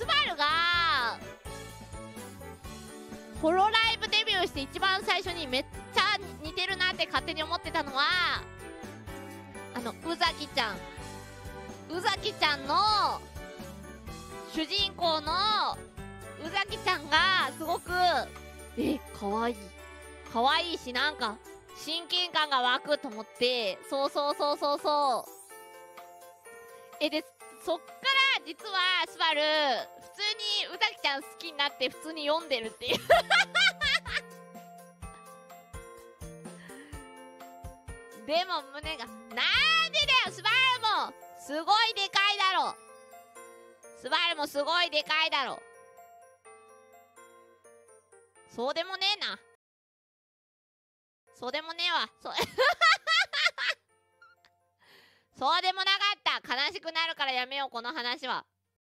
スバルがホロライブデビューして一番最初にめっちゃ似てるなって勝手に思ってたのはあの宇崎ちゃん。宇崎ちゃんの主人公の宇崎ちゃんがすごくえかわい。いかわいいしなんか親近感が湧くと思って。そうそうそうそうそう。えでそっから実はスバル普通に宇崎ちゃん好きになって普通に読んでるっていう。でも胸がなんでだよスバルも。すごいでかいだろ。スバルもすごいでかいだろ。そうでもねえな。そうでもねえわ。そう。そうでもなかった。悲しくなるからやめようこの話は。